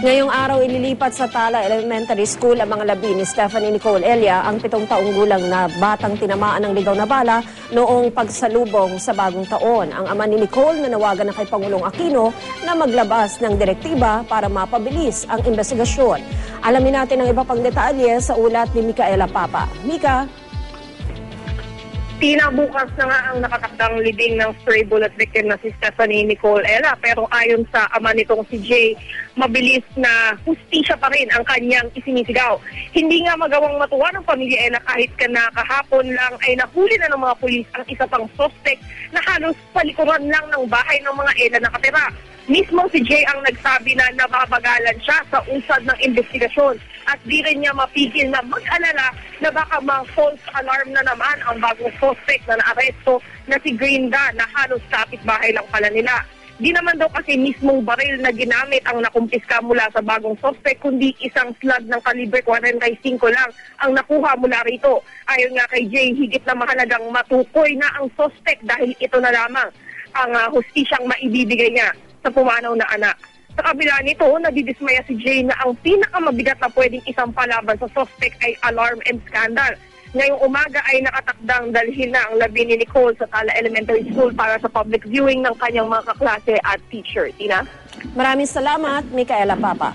Ngayong araw ililipat sa Tala Elementary School ang mga labi ni Stephanie Nicole Elia, ang pitong taong gulang na batang tinamaan ng ligaw na bala noong pagsalubong sa bagong taon. Ang ama ni Nicole nanawagan na kay Pangulong Aquino na maglabas ng direktiba para mapabilis ang investigasyon. Alamin natin ang iba pang detalye sa ulat ni Micaela Papa. Mika? Pinabukas na nga ang nakatakdang libing ng stray bullet victim na si Stephanie Nicole Ella. Pero ayon sa ama nitong si Jay, mabilis na hustisya pa rin ang kanyang isinisigaw. Hindi nga magawang matuwa ng pamilya Ella kahit ka na kahapon lang ay nahuli na ng mga pulis ang isa pang suspect na halos palikuran lang ng bahay ng mga Ella nakatira. Mismo si Jay ang nagsabi na nababagalan siya sa usad ng investigasyon at di rin niya mapigil na mag-alala na baka ma-false alarm na naman ang bagong suspect na naaresto na si Grinda na halos kapit-bahay lang pala nila. Di naman daw kasi mismong baril na ginamit ang nakumpiska mula sa bagong suspect, kundi isang slug ng kalibre 45 lang ang nakuha mula rito. Ayon nga kay Jay, higit na mahalagang matukoy na ang suspect dahil ito na lamang ang uh, hustisyang maibibigay niya sa pumanaw na anak. Sa kabila nito, nadidismaya si Jay na ang pinakamabigat na pwedeng isang palaban sa suspect ay alarm and scandal. Ngayong umaga ay nakatakdang dalhin na ang labi ni Nicole sa Tala Elementary School para sa public viewing ng kanyang mga kaklase at teacher. Tina? Maraming salamat, Micaela Papa.